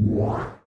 What?